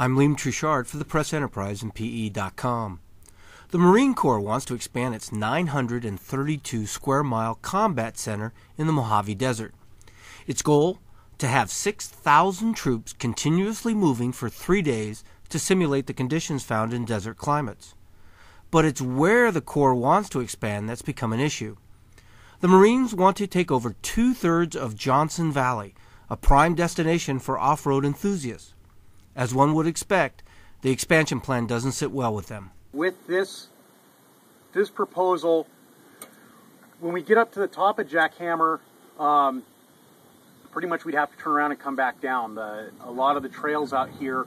I'm Liam Truchard for the Press Enterprise and PE.com. The Marine Corps wants to expand its 932 square mile combat center in the Mojave Desert. Its goal? To have 6,000 troops continuously moving for three days to simulate the conditions found in desert climates. But it's where the Corps wants to expand that's become an issue. The Marines want to take over two thirds of Johnson Valley, a prime destination for off road enthusiasts. As one would expect, the expansion plan doesn't sit well with them. With this, this proposal, when we get up to the top of Jackhammer, um, pretty much we'd have to turn around and come back down. The, a lot of the trails out here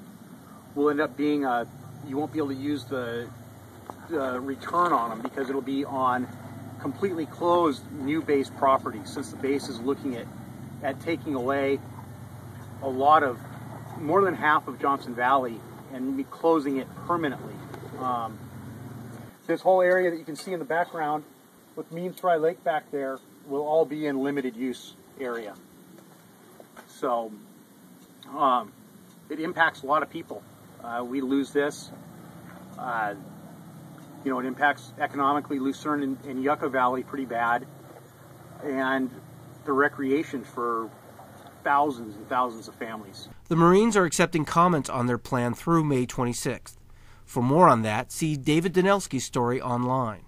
will end up being, a, uh, you won't be able to use the uh, return on them because it'll be on completely closed new base property since the base is looking at, at taking away a lot of more than half of Johnson Valley and be closing it permanently. Um, this whole area that you can see in the background with Means Dry Lake back there will all be in limited use area. So um, it impacts a lot of people. Uh, we lose this. Uh, you know, it impacts economically Lucerne and, and Yucca Valley pretty bad, and the recreation for thousands and thousands of families. The Marines are accepting comments on their plan through May 26th. For more on that, see David Danelsky's story online.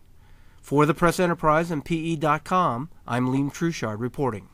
For the Press Enterprise and PE.com, I'm Liam Truchard reporting.